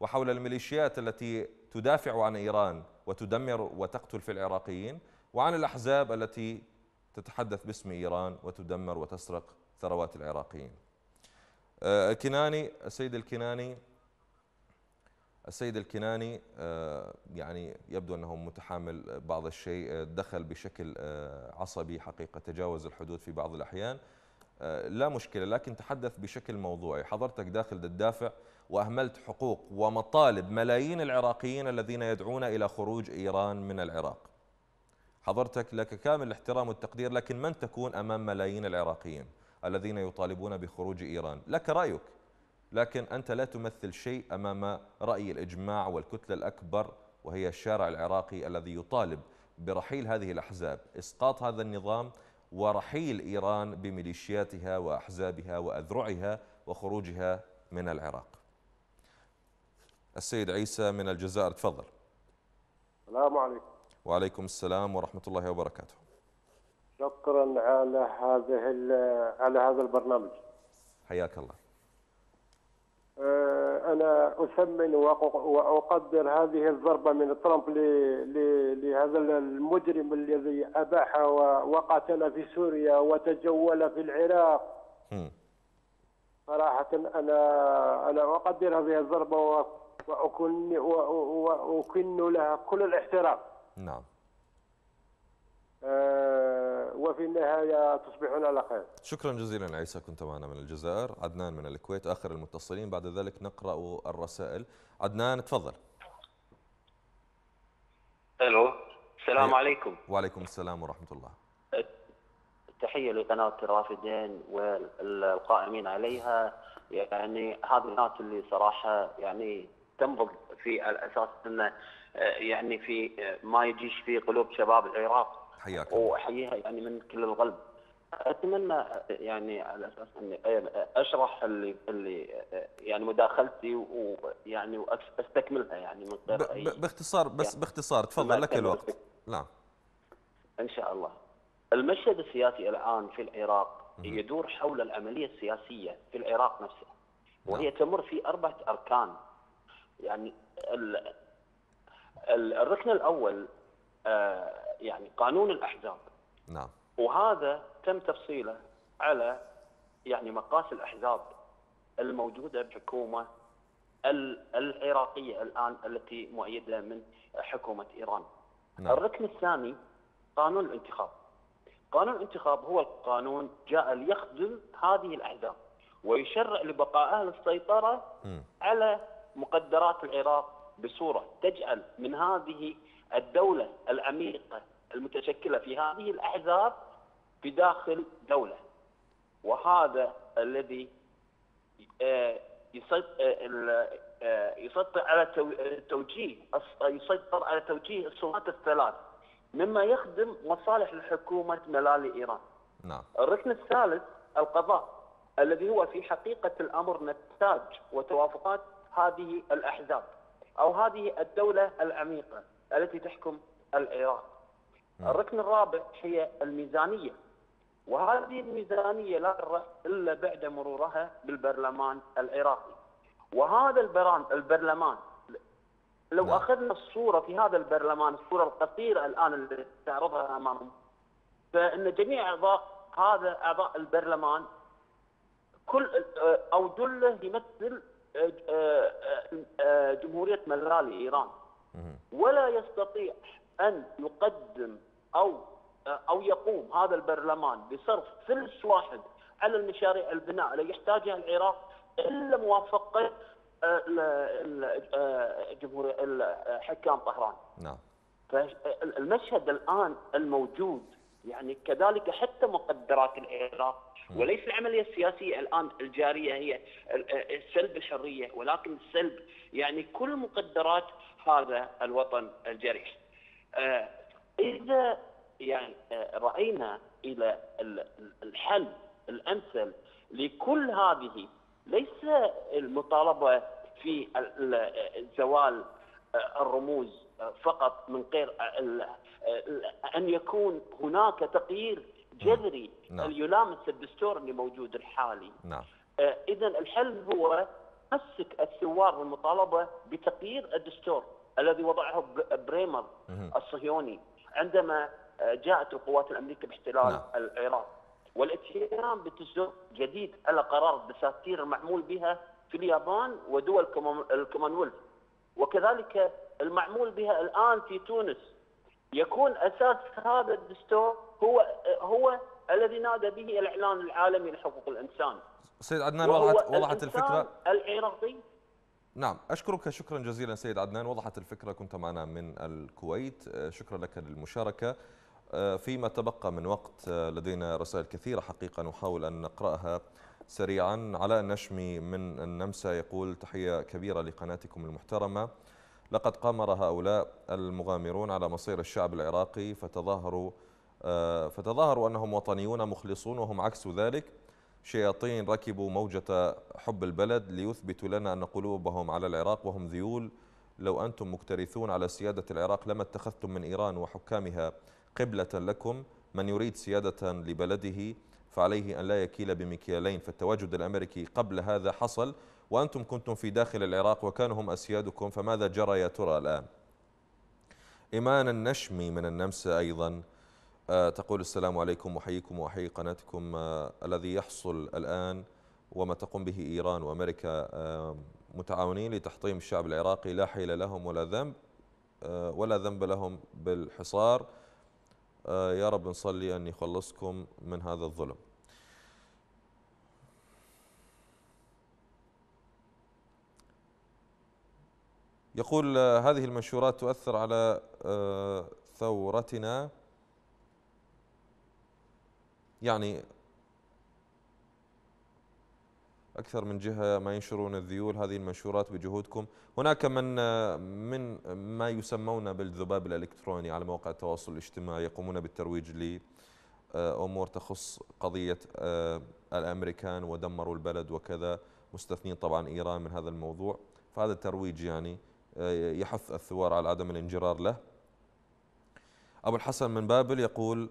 وحول الميليشيات التي تدافع عن إيران وتدمر وتقتل في العراقيين وعن الأحزاب التي تتحدث باسم إيران وتدمر وتسرق ثروات العراقيين. آه، الكناني السيد الكناني السيد الكناني آه، يعني يبدو أنه متحامل بعض الشيء آه، دخل بشكل عصبي حقيقة تجاوز الحدود في بعض الأحيان. لا مشكلة لكن تحدث بشكل موضوعي. حضرتك داخل تدافع وأهملت حقوق ومطالب ملايين العراقيين الذين يدعون إلى خروج إيران من العراق. حضرتك لك كامل الاحترام والتقدير لكن من تكون أمام ملايين العراقيين؟ الذين يطالبون بخروج إيران. لك رأيك لكن أنت لا تمثل شيء أمام رأي الإجماع والكتلة الأكبر وهي الشارع العراقي الذي يطالب برحيل هذه الأحزاب إسقاط هذا النظام ورحيل إيران بميليشياتها وأحزابها وأذرعها وخروجها من العراق. السيد عيسى من الجزائر تفضل. السلام عليكم. وعليكم السلام ورحمة الله وبركاته. شكرا على هذه على هذا البرنامج. حياك الله. آه، أنا اثمن وأقدر هذه الضربة من ترامب لهذا المجرم الذي أباح وقتل في سوريا وتجول في العراق. صراحة أنا أنا أقدر هذه الضربة واكن وأكن لها كل الاحترام. نعم. آه، وفي النهاية تصبحون على خير. شكرا جزيلا عيسى كنت معنا من الجزائر. عدنان من الكويت آخر المتصلين. بعد ذلك نقرأ الرسائل. عدنان تفضل. ألو السلام أيوة. عليكم. وعليكم السلام ورحمة الله. تحية لقناة الرافدين والقائمين عليها. يعني هذه الناس اللي صراحة يعني تنبض في الأساس انه آه، يعني في ما يجيش في قلوب شباب العراق. حياك واحييها يعني من كل القلب أتمنى يعني على أساس اني أشرح اللي اللي يعني مداخلتي ويعني وأستكملها يعني من غير أي ب- باختصار بس يعني باختصار تفضل لك الوقت. نعم. إن شاء الله. المشهد السياسي الآن في العراق يدور حول العملية السياسية في العراق نفسه وهي تمر في أربعة أركان. يعني ال- ال- الركن الأول آه، يعني قانون الأحزاب نعم وهذا تم تفصيله على يعني مقاس الأحزاب الموجودة بحكومة ال- العراقية الآن التي مؤيدة من حكومة إيران. نعم. الركن الثاني قانون الانتخاب. قانون الانتخاب هو القانون جاء ليخدم هذه الأحزاب ويشرع لبقائها السيطرة مم. على مقدرات العراق بصورة تجعل من هذه الدولة العميقة المتشكلة في هذه الأحزاب بداخل دولة. وهذا الذي آه، آه، آه، يسيطر على تو- توجيه يسيطر على توجيه السلطات الثلاث مما يخدم مصالح حكومه ملالي إيران. نعم الركن الثالث القضاء الذي هو في حقيقة الأمر نتاج وتوافقات هذه الأحزاب أو هذه الدولة العميقة التي تحكم العراق الركن الرابع هي الميزانية وهذه الميزانية لا ترى إلا بعد مرورها بالبرلمان العراقي وهذا البران البرلمان لو نعم. أخذنا الصورة في هذا البرلمان الصورة القصيرة الآن اللي تعرضها أمامهم فإن جميع أعضاء هذا أعضاء البرلمان كل أو جله يمثل آه، آه، آه، جمهورية ملالي ايران مم. ولا يستطيع أن يقدم أو أو يقوم هذا البرلمان بصرف ثلث واحد على المشاريع البناء اللي يحتاجها العراق إلا موافقة آه، آه، جمهورية ال- حكام طهران. نعم فالمشهد الآن الموجود يعني كذلك حتى مقدرات العراق وليس العملية السياسية الآن الجارية هي ال- سلب الحرية ولكن سلب يعني كل مقدرات هذا الوطن الجريح. آه، إذا يعني آه، رأينا إلى ال- ال- الحل الأمثل لكل هذه ليس المطالبة في ال- ال- زوال آه، الرموز فقط من غير أن يكون هناك تغيير جذري نعم. يلامس الدستور اللي موجود الحالي. نعم. اذا الحل هو مسك الثوار والمطالبه بتغيير الدستور. الذي وضعه بريمر. الصهيوني عندما آه، جاءت القوات الأمريكية باحتلال نعم. العراق. والاتيان بدستور جديد على قرار الدساتير المعمول بها في اليابان ودول الكومنولث. وكذلك المعمول بها الآن في تونس. يكون أساس هذا الدستور هو هو الذي نادى به الإعلان العالمي لحقوق الإنسان. سيد عدنان وضحت وضحت الفكرة؟ العراقي نعم أشكرك. شكرا جزيلا سيد عدنان. وضحت الفكرة كنت معنا من الكويت. آه، شكرا لك للمشاركة. آه، فيما تبقى من وقت آه، لدينا رسائل كثيرة حقيقة نحاول أن نقرأها سريعا. علاء النشمي من النمسا يقول تحية كبيرة لقناتكم المحترمة. لقد قامر هؤلاء المغامرون على مصير الشعب العراقي فتظاهروا فتظاهروا أنهم وطنيون مخلصون وهم عكس ذلك. شياطين ركبوا موجة حب البلد ليثبتوا لنا أن قلوبهم على العراق وهم ذيول. لو أنتم مكترثون على سيادة العراق لما اتخذتم من إيران وحكامها قبلة لكم؟ من يريد سيادة لبلده فعليه أن لا يكيل بمكيالين. فالتواجد الأمريكي قبل هذا حصل وأنتم كنتم في داخل العراق وكانوا هم أسيادكم. فماذا جرى يا ترى الآن؟ إيمان النشمي من النمسا أيضا. تقول السلام عليكم وحييكم وأحيي قناتكم آه، الذي يحصل الآن وما تقوم به إيران وأمريكا آه، متعاونين لتحطيم الشعب العراقي. لا حيل لهم ولا ذنب آه، ولا ذنب لهم بالحصار. آه، يا رب نصلي أن يخلصكم من هذا الظلم. يقول آه، هذه المنشورات تؤثر على آه، ثورتنا. يعني أكثر من جهة ما ينشرون الذيول هذه المنشورات بجهودكم. هناك من من ما يسمون بالذباب الإلكتروني على مواقع التواصل الاجتماعي يقومون بالترويج لأمور تخص قضية آه، الأمريكان ودمروا البلد وكذا مستثنين طبعا إيران من هذا الموضوع. فهذا الترويج يعني آه، يحث الثوار على عدم الانجرار له. أبو الحسن من بابل يقول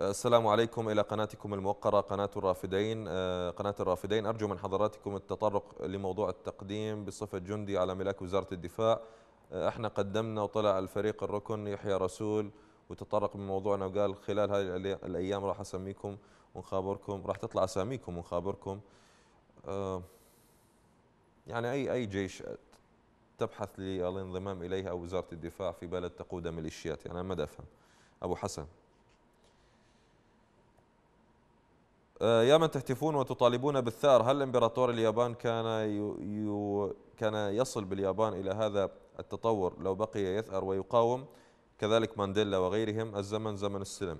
السلام عليكم إلى قناتكم الموقرة قناة الرافدين. آه، قناة الرافدين أرجو من حضراتكم التطرق لموضوع التقديم بصفة جندي على ملاك وزارة الدفاع. آه، إحنا قدمنا وطلع الفريق الركن يحيى رسول وتطرق بموضوعنا وقال خلال هذه الأيام راح أسميكم ونخابركم راح تطلع أساميكم ونخابركم. آه، يعني أي أي جيش تبحث للانضمام إليها أو وزارة الدفاع في بلد تقود ميليشيات يعني أنا ما أفهم أبو حسن آه، يا من تهتفون وتطالبون بالثار. هل امبراطور اليابان كان لو كان يصل باليابان إلى هذا التطور لو بقي يثأر ويقاوم كذلك مانديلا وغيرهم؟ الزمن زمن السلم.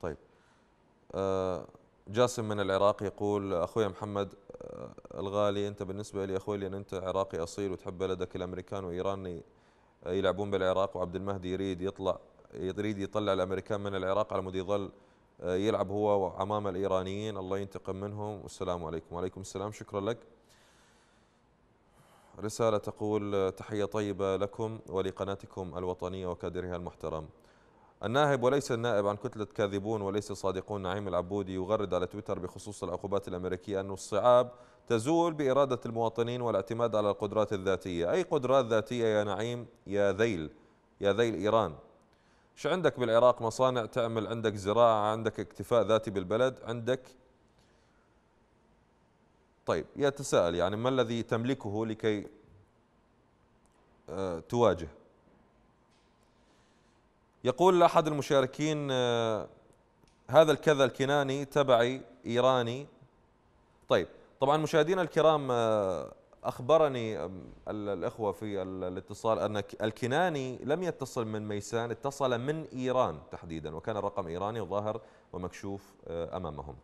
طيب. آه، جاسم من العراق يقول أخوي محمد آه، الغالي أنت بالنسبة لي أخوي لأن أنت عراقي أصيل وتحب بلدك الأمريكان وإيران يلعبون بالعراق. وعبد المهدي يريد يطلع يريد يطلع الأمريكان من العراق على مود يظل آه، يلعب هو وأمام الإيرانيين. الله ينتقم منهم. والسلام عليكم. وعليكم السلام. شكرا لك. رسالة تقول تحية طيبة لكم ولقناتكم الوطنية وكادرها المحترم. الناهب وليس النائب عن كتلة كاذبون وليس صادقون نعيم العبودي يغرد على تويتر بخصوص العقوبات الأمريكية أن الصعاب تزول بإرادة المواطنين والاعتماد على القدرات الذاتية. أي قدرات ذاتية يا نعيم؟ يا ذيل. يا ذيل إيران. شو عندك بالعراق؟ مصانع تعمل عندك زراعة عندك اكتفاء ذاتي بالبلد عندك؟ طيب يتساءل يعني ما الذي تملكه لكي آه، تواجه؟ يقول أحد المشاركين آه، هذا الكذا الكناني تبعي إيراني. طيب طبعا مشاهدينا الكرام آه، أخبرني الأخوة في الاتصال أن الكناني لم يتصل من ميسان اتصل من إيران تحديدا وكان الرقم إيراني وظاهر ومكشوف آه، أمامهم.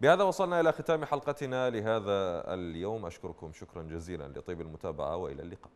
بهذا وصلنا إلى ختام حلقتنا لهذا اليوم. أشكركم شكرا جزيلا لطيب المتابعة وإلى اللقاء.